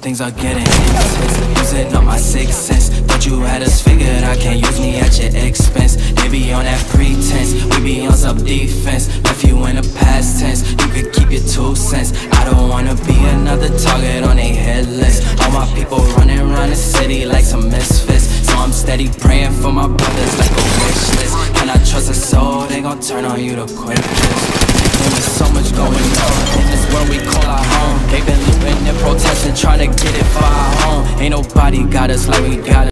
Things are getting intense. Using up my sixth sense? Thought you had us figured I can't use me at your expense. They be on that pretense We be on some defense. Left you in the past tense. You could keep your two cents. I don't wanna be another target on their head list. All my people running around the city like some misfits. So I'm steady praying for my brothers like turn on you to And there's so much going on in this world we call our home. They've been looting and protesting, trying to get it far home. Ain't nobody got us like we got it